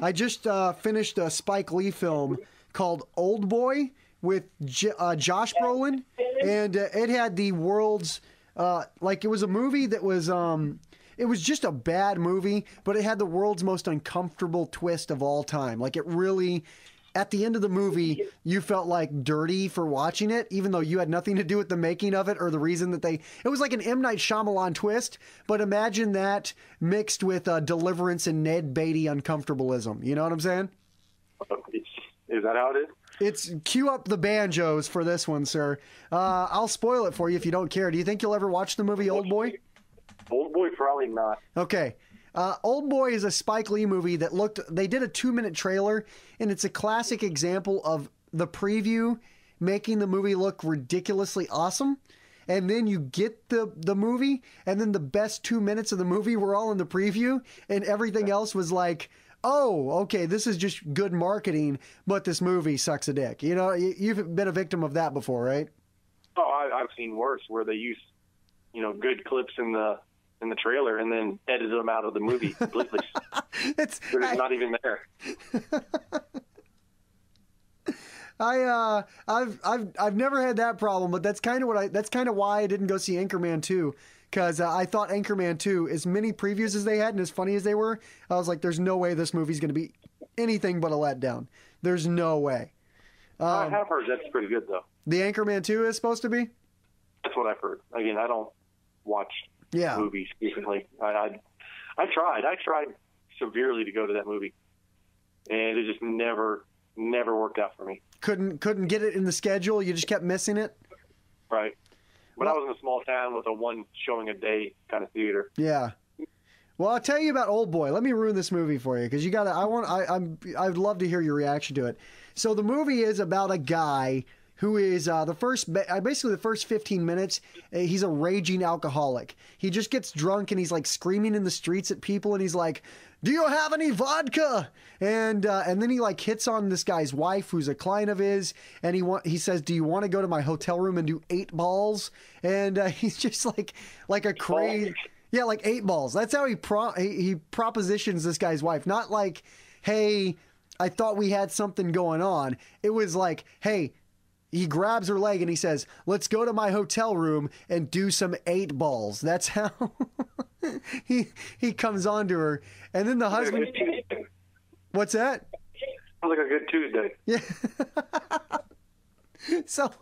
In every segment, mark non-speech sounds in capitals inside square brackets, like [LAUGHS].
I just uh, finished a Spike Lee film called Old Boy with J- uh, Josh Brolin, and uh, it had the world's uh, like it was a movie that was um, it was just a bad movie, but it had the world's most uncomfortable twist of all time. Like it really. At the end of the movie, you felt like dirty for watching it, even though you had nothing to do with the making of it or the reason that they. It was like an M Night Shyamalan twist, but imagine that mixed with uh, Deliverance and Ned Beatty uncomfortableism. You know what I'm saying? [LAUGHS] Is that how it is? It's cue up the banjos for this one, sir. Uh, I'll spoil it for you if you don't care. Do you think you'll ever watch the movie Old Boy? Old boy, probably not. Okay. Uh, Old Boy is a Spike Lee movie that looked. They did a two minute trailer, and it's a classic example of the preview making the movie look ridiculously awesome. And then you get the the movie, and then the best two minutes of the movie were all in the preview, and everything else was like, oh, okay, this is just good marketing, but this movie sucks a dick. You know, you- you've been a victim of that before, right? Oh, I, I've seen worse where they use, you know, good clips in the in the trailer and then edited them out of the movie completely. [LAUGHS] It's They're I- not even there. [LAUGHS] I uh I've I've I've never had that problem, but that's kind of what I that's kind of why I didn't go see Anchorman 2 cuz uh, I thought Anchorman 2 as many previews as they had and as funny as they were, I was like there's no way this movie's going to be anything but a letdown. There's no way. I Um, have heard that's pretty good though. the Anchorman 2 is supposed to be? That's what I've heard. Again, I don't watch Yeah. movies frequently. I, I I tried. I tried severely to go to that movie, and it just never never worked out for me. Couldn't couldn't get it in the schedule. You just kept missing it. Right. But I was in a small town with a one showing a day kind of theater. Yeah. Well, I'll tell you about Old Boy. Let me ruin this movie for you because you got to. I want. I, I'm. I'd love to hear your reaction to it. So the movie is about a guy who is uh, the first, uh, basically the first 15 minutes. uh, He's a raging alcoholic. He just gets drunk and he's like screaming in the streets at people and he's like, "Do you have any vodka?" And uh, and then he like hits on this guy's wife who's a client of his, and he want he says, "Do you want to go to my hotel room and do eight balls?" And uh, [LAUGHS] he's just like like a crazy. Yeah, like eight balls. That's how he pro he, he propositions this guy's wife. Not like, hey, I thought we had something going on. It was like, hey, he grabs her leg and he says, "Let's go to my hotel room and do some eight balls." That's how [LAUGHS] he he comes on to her, and then the husband. What's that? Sounds like a good Tuesday. Yeah. [LAUGHS] so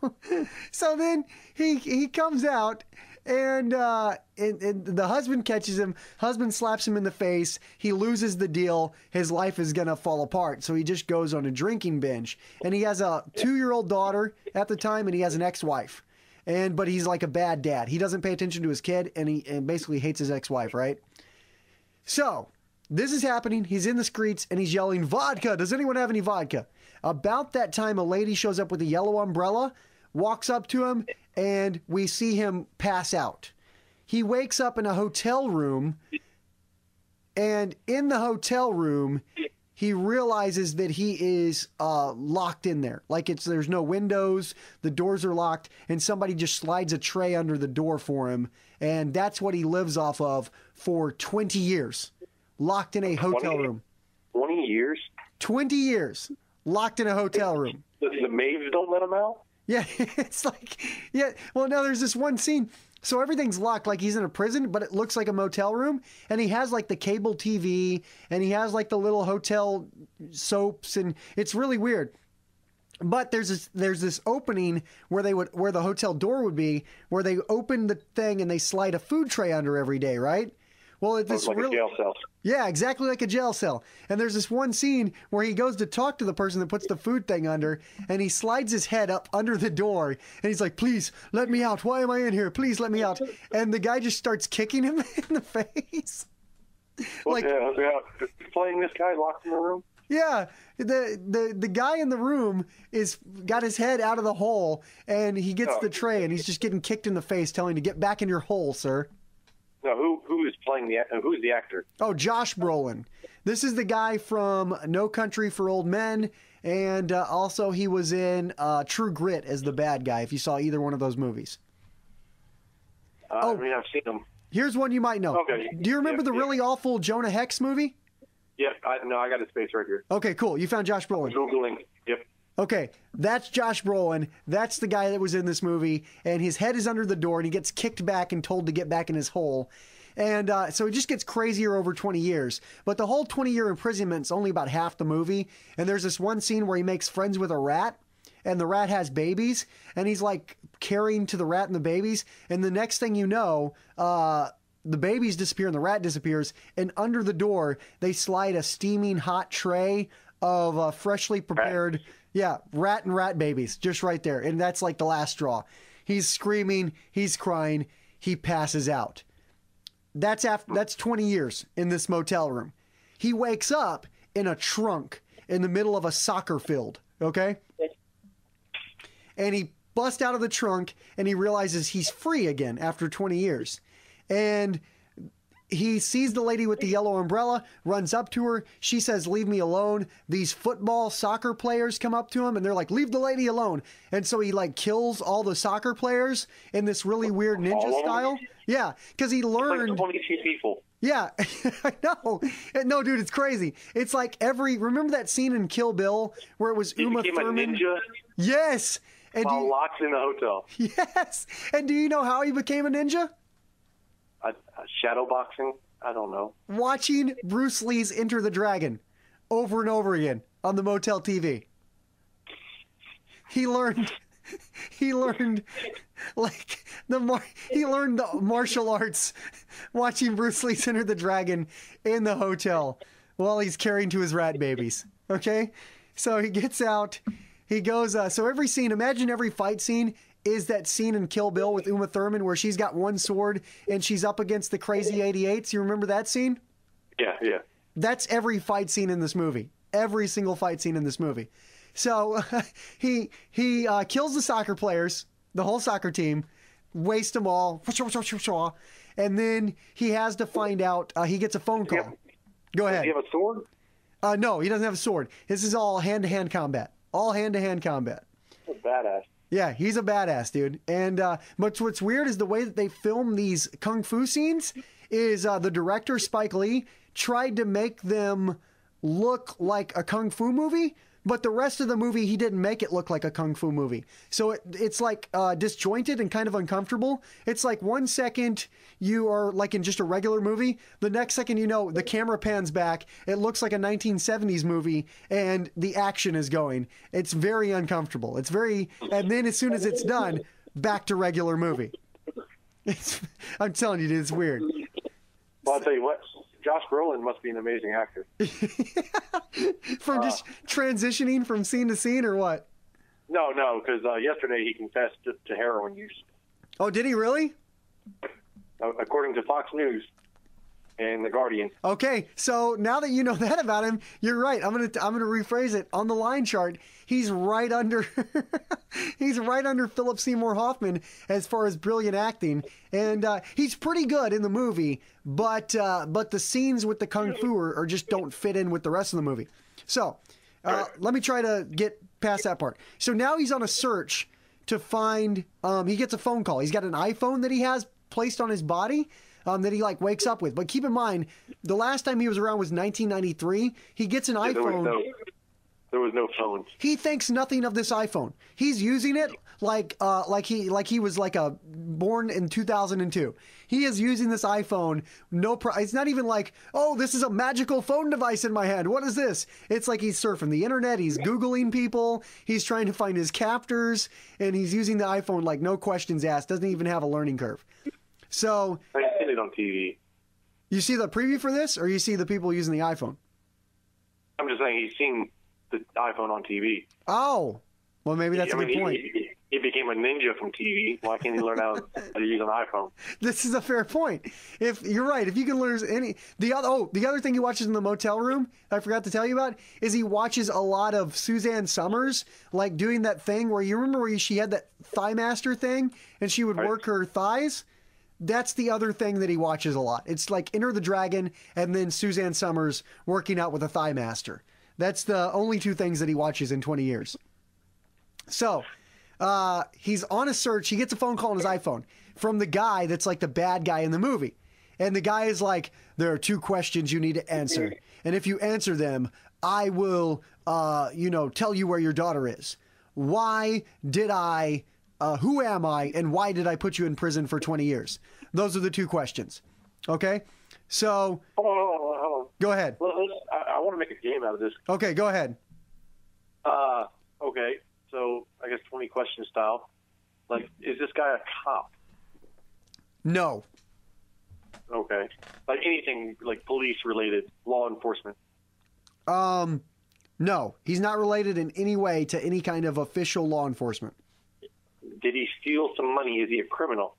so then he he comes out and uh and, and the husband catches him husband slaps him in the face he loses the deal his life is gonna fall apart so he just goes on a drinking binge and he has a two-year-old daughter at the time and he has an ex-wife and but he's like a bad dad he doesn't pay attention to his kid and he and basically hates his ex-wife right so, this is happening. He's in the streets and he's yelling, Vodka! Does anyone have any vodka? About that time, a lady shows up with a yellow umbrella, walks up to him, and we see him pass out. He wakes up in a hotel room, and in the hotel room, he realizes that he is uh, locked in there. Like it's there's no windows, the doors are locked, and somebody just slides a tray under the door for him, and that's what he lives off of for 20 years, locked in a hotel 20? room. Twenty years. 20 years locked in a hotel room. The, the maids don't let him out. Yeah, [LAUGHS] it's like, yeah. Well, now there's this one scene. So everything's locked, like he's in a prison, but it looks like a motel room. And he has like the cable TV, and he has like the little hotel soaps, and it's really weird. But there's this there's this opening where they would where the hotel door would be, where they open the thing and they slide a food tray under every day, right? Well, it's this like real, a jail cell. yeah, exactly like a jail cell. And there's this one scene where he goes to talk to the person that puts the food thing under, and he slides his head up under the door, and he's like, "Please let me out. Why am I in here? Please let me out." And the guy just starts kicking him [LAUGHS] in the face. Well, Like- yeah, yeah. Playing this guy locked in the room. Yeah, the the the guy in the room is got his head out of the hole, and he gets Oh. the tray, and he's just getting kicked in the face, telling him to get back in your hole, sir. No, who who is playing the who's the actor? Oh, Josh Brolin. This is the guy from No Country for Old Men, and uh, also he was in uh, True Grit as the bad guy. If you saw either one of those movies, Uh, Oh. I mean, I've seen him. here's one you might know. Okay. Do you remember Yeah, the yeah. really awful Jonah Hex movie? Yep. I, no, I got his face right here. Okay, cool. You found Josh Brolin. Googling. Yep. Okay, that's Josh Brolin. That's the guy that was in this movie, and his head is under the door, and he gets kicked back and told to get back in his hole. And uh, so it just gets crazier over 20 years. But the whole 20 year imprisonment's only about half the movie. And there's this one scene where he makes friends with a rat, and the rat has babies, and he's like carrying to the rat and the babies. And the next thing you know, uh, the babies disappear and the rat disappears. And under the door, they slide a steaming hot tray of uh, freshly prepared, yeah, rat and rat babies just right there. And that's like the last straw. He's screaming, he's crying, he passes out. That's after that's 20 years in this motel room. He wakes up in a trunk in the middle of a soccer field, okay? And he busts out of the trunk and he realizes he's free again after 20 years. And he sees the lady with the yellow umbrella, runs up to her. She says, Leave me alone. These football soccer players come up to him and they're like, Leave the lady alone. And so he like kills all the soccer players in this really weird All ninja them? style. Yeah, because he learned. Yeah, [LAUGHS] I know. No, dude, it's crazy. It's like every. Remember that scene in Kill Bill where it was He Uma Thurman? a ninja Yes. And while you, locked in the hotel. [LAUGHS] yes. And do you know how he became a ninja? Uh, uh, shadow boxing. I don't know. Watching Bruce Lee's Enter the Dragon over and over again on the Motel TV. He learned. He learned, like the mar- he learned the martial arts watching Bruce Lee's Enter the Dragon in the hotel while he's caring to his rat babies. Okay, so he gets out, he goes. Uh, so every scene, imagine every fight scene is that scene in Kill Bill with Uma Thurman where she's got one sword and she's up against the crazy 88s. You remember that scene? Yeah, yeah. That's every fight scene in this movie. Every single fight scene in this movie. So [LAUGHS] he he uh, kills the soccer players, the whole soccer team, waste them all, [LAUGHS] and then he has to find out. Uh, he gets a phone call. Go Do ahead. you have a sword? Uh, no, he doesn't have a sword. This is all hand to hand combat. All hand to hand combat. That's badass. Yeah, he's a badass, dude. And uh, but what's weird is the way that they film these kung fu scenes. Is uh, the director Spike Lee tried to make them look like a kung fu movie, but the rest of the movie he didn't make it look like a kung fu movie. So it, it's like uh, disjointed and kind of uncomfortable. It's like one second you are like in just a regular movie, the next second you know the camera pans back, it looks like a 1970s movie, and the action is going. It's very uncomfortable. It's very, and then as soon as it's done, back to regular movie. [LAUGHS] It's, I'm telling you, dude, it's weird. Well, I'll tell you what. Josh Brolin must be an amazing actor. [LAUGHS] From just transitioning from scene to scene, or what? No, no, because uh, yesterday he confessed to, to heroin use, Oh, did he really? uh, according to Fox News and The Guardian. Okay, so now that you know [LAUGHS] that about him, you're right. I'm gonna I'm gonna rephrase it on the line chart. He's right under [LAUGHS] he's right under Philip Seymour Hoffman as far as brilliant acting, and uh, he's pretty good in the movie. But uh, but the scenes with the kung fu are, are just don't fit in with the rest of the movie. So uh, let me try to get past that part. So now he's on a search to find. Um, he gets a phone call. He's got an iPhone that he has placed on his body um, that he like wakes up with. But keep in mind, the last time he was around was 1993. He gets an was iPhone. there was no phones. He thinks nothing of this iPhone. He's using it like uh, like he like he was like a born in 2002. He is using this iPhone. No, pro- it's not even like oh, this is a magical phone device in my hand. What is this? It's like he's surfing the internet. He's googling people. He's trying to find his captors, and he's using the iPhone like no questions asked. Doesn't even have a learning curve. So it on TV. you see the preview for this, or you see the people using the iPhone? I'm just saying he's seen the iPhone on TV. Oh, well maybe that's I a good he- point. He, he became a ninja from TV. Why can't he learn how, how [LAUGHS] to use an iPhone? This is a fair point. If you're right, if you can learn any the other oh the other thing he watches in the motel room, I forgot to tell you about, is he watches a lot of Suzanne Somers, like doing that thing where you remember where she had that thigh master thing and she would Right. work her thighs. That's the other thing that he watches a lot. It's like Enter the Dragon and then Suzanne Somers working out with a thigh master. That's the only two things that he watches in 20 years. So, uh, he's on a search. He gets a phone call on his iPhone from the guy that's like the bad guy in the movie. And the guy is like, there are two questions you need to answer. And if you answer them, I will, uh, you know, tell you where your daughter is. Why did I, uh, who am I, and why did I put you in prison for 20 years? Those are the two questions. Okay? So Hold on, hold on, hold on. go ahead. I, I want to make a game out of this. Okay, go ahead. Uh, okay, so I guess 20 question style. Like, is this guy a cop? No. Okay. Like anything like police related, law enforcement. Um, no. He's not related in any way to any kind of official law enforcement. Steal some money? Is he a criminal?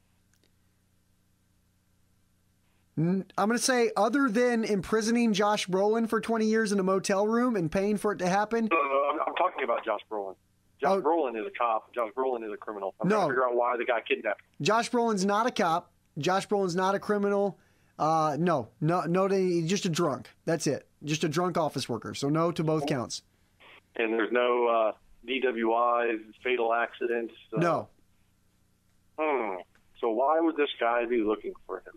I'm going to say, other than imprisoning Josh Brolin for 20 years in a motel room and paying for it to happen, No, no, I'm, I'm talking about Josh Brolin. Josh Oh. Brolin is a cop. Josh Brolin is a criminal. I'm No. trying to figure out why the guy kidnapped. him. Josh Brolin's not a cop. Josh Brolin's not a criminal. Uh, no, no, no, to, just a drunk. That's it. Just a drunk office worker. So no to both counts. And there's no uh, DWIs, fatal accidents. Uh, No. Hmm. So why would this guy be looking for him?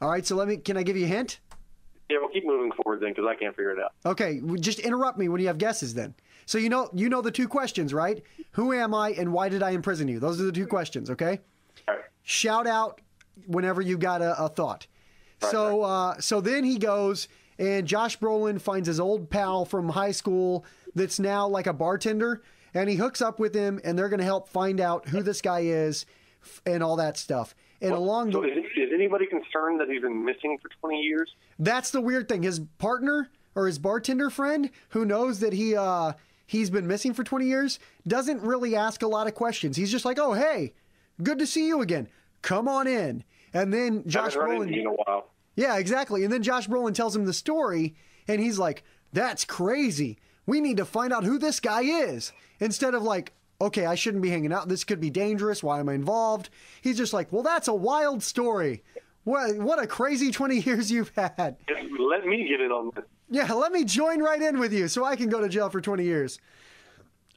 All right. So let me. Can I give you a hint? Yeah, we'll keep moving forward then because I can't figure it out. Okay. Just interrupt me when you have guesses. Then. So you know you know the two questions, right? Who am I and why did I imprison you? Those are the two questions. Okay. All right. shout out whenever you got a, a thought. so uh, so then he goes and Josh Brolin finds his old pal from high school that's now like a bartender and he hooks up with him and they're going to help find out who this guy is and all that stuff. And along So the is, is anybody concerned that he's been missing for 20 years? that's the weird thing. His partner or his bartender friend who knows that he uh he's been missing for 20 years doesn't really ask a lot of questions. He's just like, "Oh, hey, good to see you again. Come on in." And then Josh Brolin in a while. Yeah, exactly. And then Josh Brolin tells him the story, and he's like, "That's crazy. We need to find out who this guy is." Instead of like, "Okay, I shouldn't be hanging out. This could be dangerous. Why am I involved?" He's just like, "Well, that's a wild story. What what a crazy 20 [LAUGHS] years you've had." Let me get in on this. Yeah, let me join right in with you so I can go to jail for 20 years.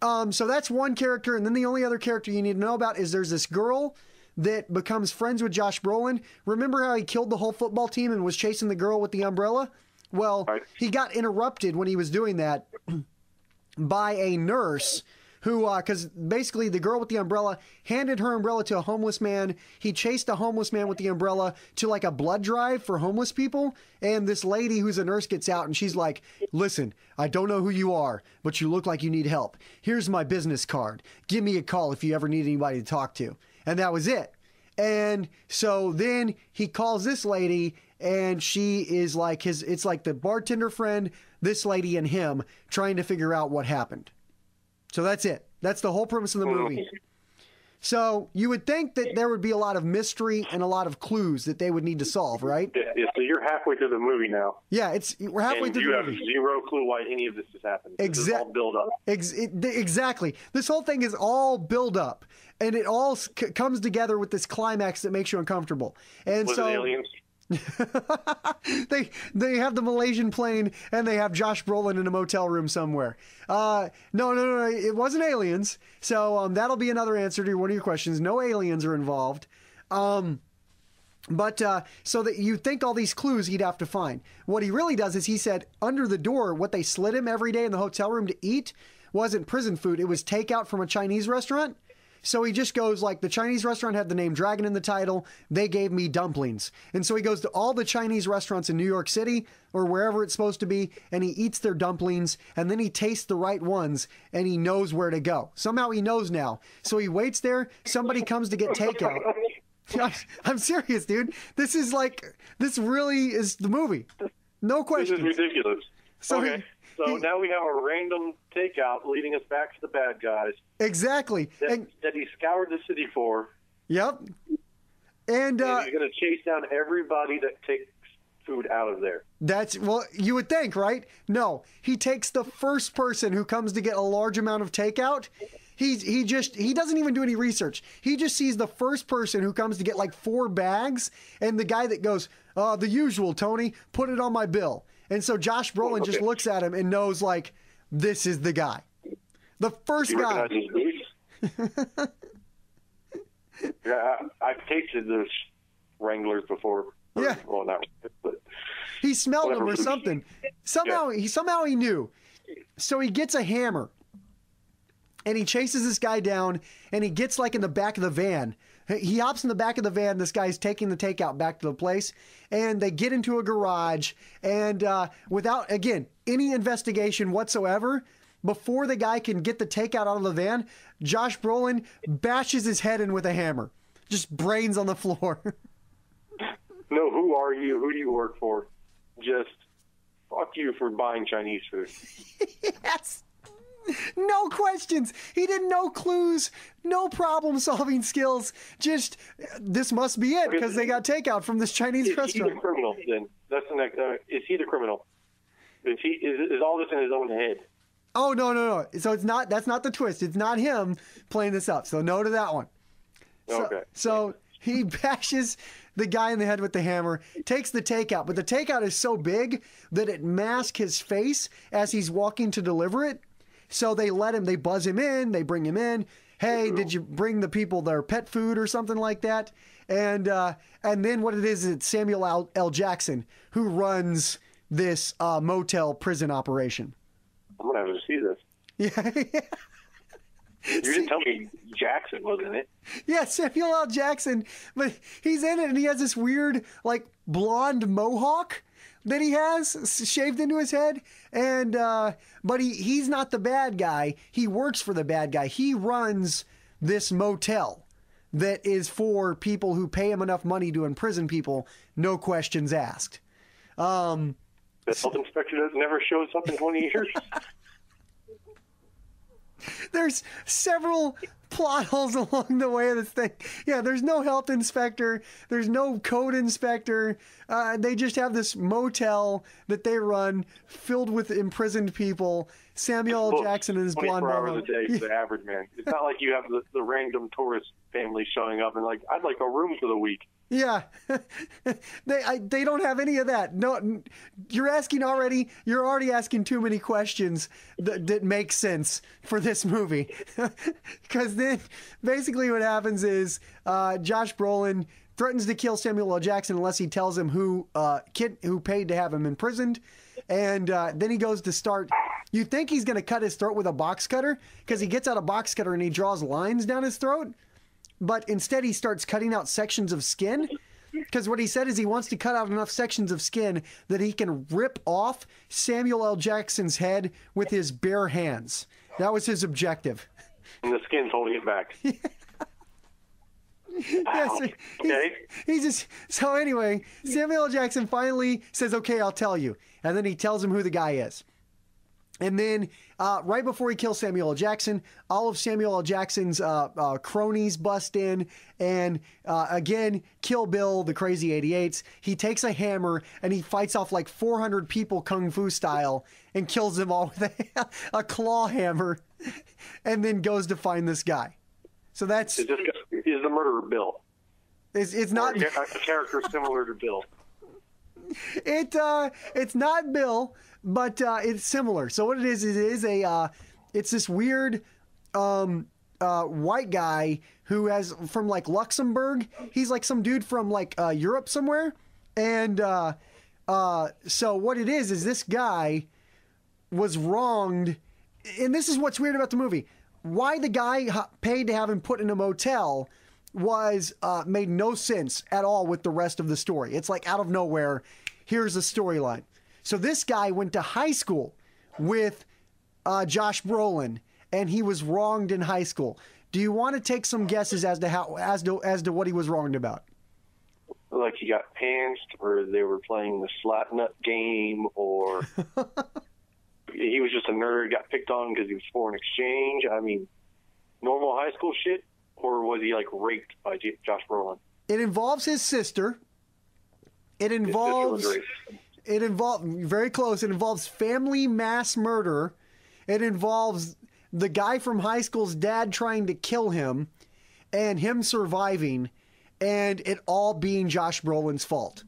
Um, so that's one character, and then the only other character you need to know about is there's this girl that becomes friends with Josh Brolin. Remember how he killed the whole football team and was chasing the girl with the umbrella? Well, Right. he got interrupted when he was doing that [CLEARS THROAT] by a nurse who, uh, because basically the girl with the umbrella handed her umbrella to a homeless man. He chased a homeless man with the umbrella to like a blood drive for homeless people. And this lady who's a nurse gets out and she's like, Listen, I don't know who you are, but you look like you need help. Here's my business card. Give me a call if you ever need anybody to talk to. And that was it. And so then he calls this lady, and she is like his, it's like the bartender friend, this lady, and him trying to figure out what happened. So that's it. That's the whole premise of the movie. So you would think that there would be a lot of mystery and a lot of clues that they would need to solve, right? Yeah, so you're halfway through the movie now, Yeah, it's we're halfway and through you the have movie. zero clue why any of this has happened. This is Exact- build up. Ex- exactly. This whole thing is all build up, and it all c- comes together with this climax that makes you uncomfortable. And Was so aliens? [LAUGHS] they they have the Malaysian plane and they have Josh Brolin in a motel room somewhere. Uh, no, no, no, no, it wasn't aliens. So um, that'll be another answer to one of your questions. No aliens are involved. Um, but uh, so that you think all these clues he'd have to find. What he really does is he said under the door, what they slid him every day in the hotel room to eat wasn't prison food. It was takeout from a Chinese restaurant. So he just goes like the Chinese restaurant had the name Dragon in the title. They gave me dumplings. And so he goes to all the Chinese restaurants in New York City or wherever it's supposed to be and he eats their dumplings and then he tastes the right ones and he knows where to go. Somehow he knows now. So he waits there, somebody comes to get takeout. [LAUGHS] I'm, serious, dude. This is like this really is the movie. No question. This is ridiculous. So okay, he- so he- now we have a random takeout leading us back to the bad guys Exactly. that, And that he scoured the city for. yep. And uh and he's going to chase down everybody that takes food out of there. That's well, you would think, right? No, he takes the first person who comes to get a large amount of takeout. He's he just he doesn't even do any research. He just sees the first person who comes to get like four bags, and the guy that goes, uh, the usual, Tony, put it on my bill. And so Josh Brolin just looks at him and knows like this is the guy, the first You guy. [LAUGHS] yeah, I, I've tasted those Wranglers before. Or- Yeah. Well, not. But He smelled Whatever. him or something. Somehow he somehow he knew. So he gets a hammer and he chases this guy down and he gets like in the back of the van. He hops in the back of the van. This guy's taking the takeout back to the place, and they get into a garage. And uh, without, again, any investigation whatsoever, before the guy can get the takeout out of the van, Josh Brolin bashes his head in with a hammer, just brains on the floor. [LAUGHS] no, who are you? Who do you work for? Just fuck you for buying Chinese food. [LAUGHS] yes. [LAUGHS] No questions. He didn't. no clues, no problem solving skills. Just this must be it because they got takeout from this Chinese Is he the criminal? Then that's the next. Uh, is he the criminal? Is he? Is, is all this in his own head? Oh no no no! So it's not. That's not the twist. It's not him playing this up. So no to that one. So, Okay. So he [LAUGHS] bashes the guy in the head with the hammer, takes the takeout, but the takeout is so big that it masks his face as he's walking to deliver it. So they let him, they buzz him in, they bring him in. Hey, did you bring the people their pet food or something like that? And uh, and then what it is, it's Samuel L. L. Jackson who runs this uh, motel prison operation. I'm gonna have to see this. [LAUGHS] Yeah. You didn't tell me Jackson was in it. Yeah, Samuel L. Jackson, but he's in it and he has this weird, like, blonde mohawk that he has shaved into his head. And, uh, but he, he's not the bad guy. He works for the bad guy. He runs this motel that is for people who pay him enough money to imprison people, no questions asked. Um, The health inspector never shows up in 20 years. [LAUGHS] there's several plot holes [LAUGHS] along the way of this thing. Yeah, there's no health inspector, there's no code inspector. Uh, they just have this motel that they run filled with imprisoned people. Samuel L. Jackson and his blonde 24 hours a day for the [LAUGHS] average man. It's not like you have the, the random tourist family showing up and like, I'd like a room for the week. Yeah, [LAUGHS] they I, they don't have any of that. No, you're asking already. You're already asking too many questions that, that make sense for this movie. [LAUGHS] Because then, basically, what happens is uh, Josh Brolin threatens to kill Samuel L. Jackson unless he tells him who uh, kid who paid to have him imprisoned, and uh, then he goes to start. You think he's going to cut his throat with a box cutter because he gets out a box cutter and he draws lines down his throat but instead he starts cutting out sections of skin because what he said is he wants to cut out enough sections of skin that he can rip off Samuel L. Jackson's head with his bare hands. That was his objective. And the skin's holding it back. [LAUGHS] He's, Okay. he's just so anyway. Samuel L. Jackson finally says, "Okay, I'll tell you," and then he tells him who the guy is. And then, uh, right before he kills Samuel L. Jackson, all of Samuel L. Jackson's uh, uh, cronies bust in, and uh, again, Kill Bill, the crazy 88s. He takes a hammer and he fights off like 400 people kung fu style and kills them all with a, [LAUGHS] a claw hammer, and then goes to find this guy. So that's Is, this, is the murderer Bill? it's, it's not. a character similar to Bill? [LAUGHS] It uh, it's not Bill, but uh, it's similar. So what it is, it is a, uh, it's this weird, um, uh, white guy who has from like Luxembourg. He's like some dude from like uh, Europe somewhere, and uh, so what it is is this guy was wronged, and this is what's weird about the movie. Why the guy paid to have him put in a motel was uh, made no sense at all with the rest of the story. It's like out of nowhere, here's a storyline. So this guy went to high school with uh, Josh Brolin, and he was wronged in high school. Do you want to take some guesses as to how as to as to what he was wronged about? Like he got pantsed, or they were playing the slap nut game, or [LAUGHS] he was just a nerd, got picked on because he was foreign exchange. I mean, normal high school shit, or was he like raped by J- Josh Brolin? It involves his sister. It involves it involves very close. It involves family mass murder. It involves the guy from high school's dad trying to kill him, and him surviving, and it all being Josh Brolin's fault.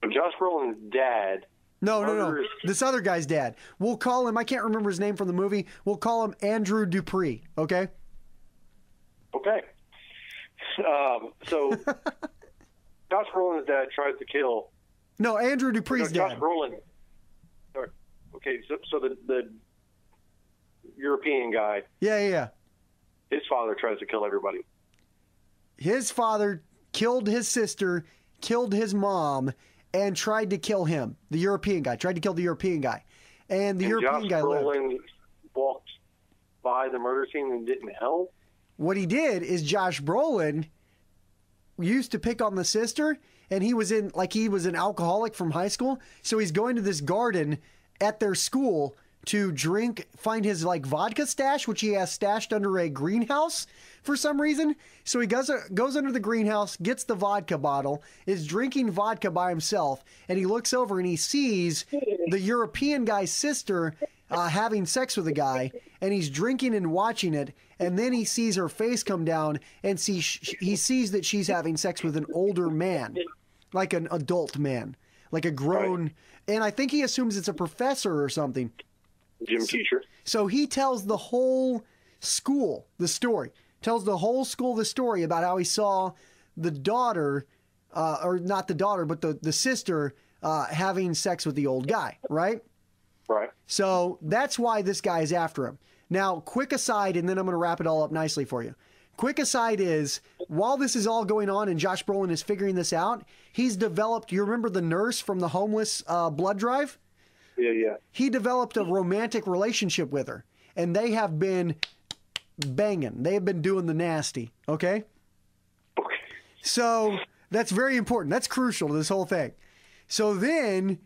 But Josh Brolin's dad. No, no, no. This other guy's dad. We'll call him. I can't remember his name from the movie. We'll call him Andrew Dupree. Okay. Okay. Um, so [LAUGHS] Josh Brolin's dad tries to kill. No, Andrew Dupree's no, Josh dad. Brolin. Sorry. Okay, so, so the the European guy, Yeah, yeah, yeah. his father tries to kill everybody. His father killed his sister, killed his mom, and tried to kill him. The European guy tried to kill the European guy, and the and European Josh guy lived. Brolin walked by the murder scene and didn't help. What he did is Josh Brolin used to pick on the sister, and he was in like he was an alcoholic from high school, so he's going to this garden at their school to drink, find his like vodka stash, which he has stashed under a greenhouse for some reason. So he goes goes under the greenhouse, gets the vodka bottle, is drinking vodka by himself, and he looks over and he sees the European guy's sister uh, having sex with a guy, and he's drinking and watching it, and then he sees her face come down, and see he sees that she's having sex with an older man, like an adult man, like a grown, and I think he assumes it's a professor or something. Gym teacher. So he tells the whole school the story. Tells the whole school the story about how he saw the daughter, uh, or not the daughter, but the the sister uh, having sex with the old guy, right? Right. So that's why this guy is after him. Now, quick aside, and then I'm going to wrap it all up nicely for you. Quick aside is while this is all going on and Josh Brolin is figuring this out, he's developed. You remember the nurse from the homeless uh, blood drive? Yeah, yeah. He developed a romantic relationship with her, and they have been banging. They have been doing the nasty. Okay. Okay. So that's very important. That's crucial to this whole thing. So then,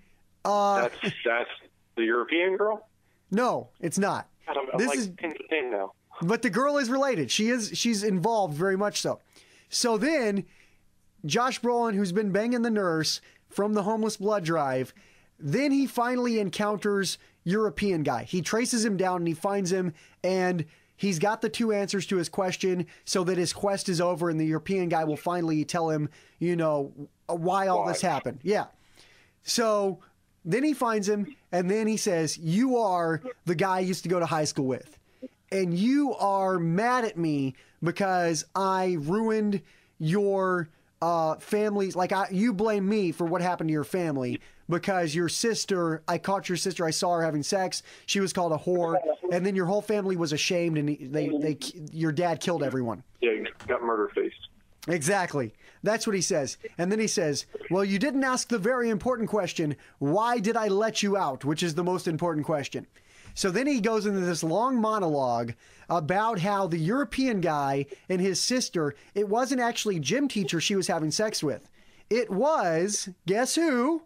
uh, That's that's the European girl. no, it's not. I'm, I'm This like is- pin now. But the girl is related. She is she's involved very much so. So then Josh Brolin, who's been banging the nurse from the homeless blood drive, then he finally encounters European guy. He traces him down and he finds him and he's got the two answers to his question so that his quest is over and the European guy will finally tell him, you know, why all Why. this happened. Yeah. So then he finds him, and then he says, You are the guy I used to go to high school with. And you are mad at me because I ruined your uh. Like, I, you blame me for what happened to your family because your sister, I caught your sister, I saw her having sex. She was called a whore. And then your whole family was ashamed, and he- they, they, your dad killed everyone. Yeah, got murder faced. Exactly. That's what he says. And then he says, Well, you didn't ask the very important question why did I let you out? Which is the most important question. So then he goes into this long monologue about how the European guy and his sister, it wasn't actually gym teacher she was having sex with. It was, guess who?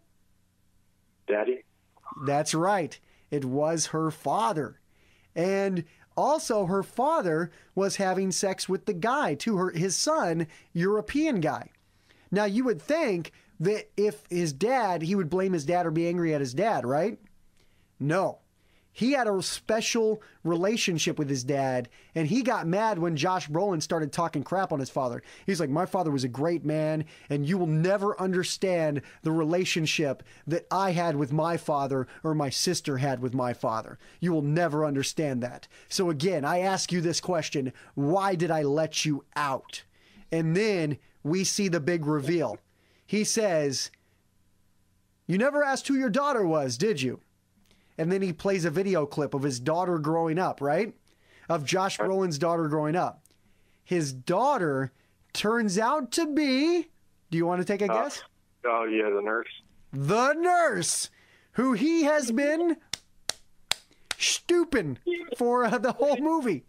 Daddy. That's right. It was her father. And also her father was having sex with the guy, to her his son, European guy. Now you would think that if his dad, he would blame his dad or be angry at his dad, right? No. He had a special relationship with his dad, and he got mad when Josh Brolin started talking crap on his father. He's like, My father was a great man, and you will never understand the relationship that I had with my father or my sister had with my father. You will never understand that. So, again, I ask you this question why did I let you out? And then we see the big reveal. He says, You never asked who your daughter was, did you? And then he plays a video clip of his daughter growing up, right? Of Josh Brolin's daughter growing up. His daughter turns out to be, do you want to take a guess? Oh yeah, the nurse. The nurse, who he has been stooping for uh, [LAUGHS] the whole movie.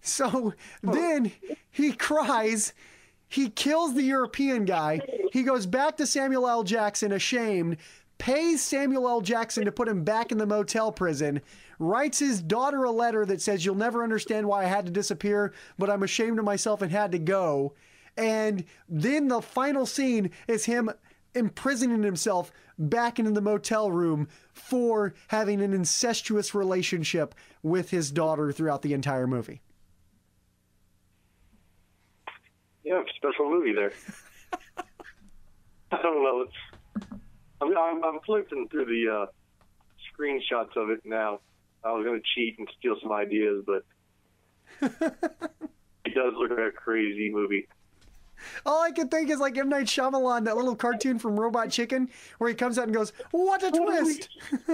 So then he cries. He kills the European guy. He goes back to Samuel L. Jackson, ashamed, pays Samuel L. Jackson to put him back in the motel prison, writes his daughter a letter that says, You'll never understand why I had to disappear, but I'm ashamed of myself and had to go. And then the final scene is him imprisoning himself back into the motel room for having an incestuous relationship with his daughter throughout the entire movie. Yeah, special movie there. [LAUGHS] I don't know. It's. I mean, I'm, I'm flipping through the uh, screenshots of it now. I was going to cheat and steal some ideas, but [LAUGHS] it does look like a crazy movie. All I can think is like M Night Shyamalan, that little cartoon from Robot Chicken, where he comes out and goes, "What a twist!" [LAUGHS]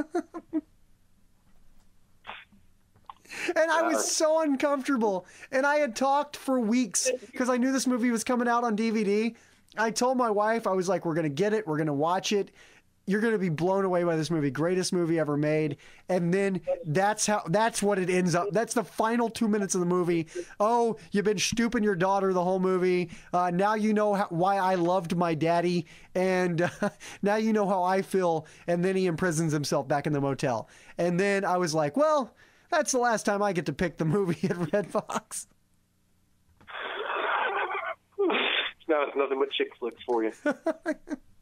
and I was so uncomfortable. And I had talked for weeks because I knew this movie was coming out on DVD. I told my wife, I was like, "We're gonna get it. We're gonna watch it." You're going to be blown away by this movie. Greatest movie ever made. And then that's how that's what it ends up that's the final two minutes of the movie. Oh you've been stooping your daughter the whole movie. Uh, now you know how, why i loved my daddy. And uh, [LAUGHS] now you know how i feel. And then he imprisons himself back in the motel. And then i was like well that's the last time i get to pick the movie at Redbox. Now it's nothing but chick flicks for you [LAUGHS]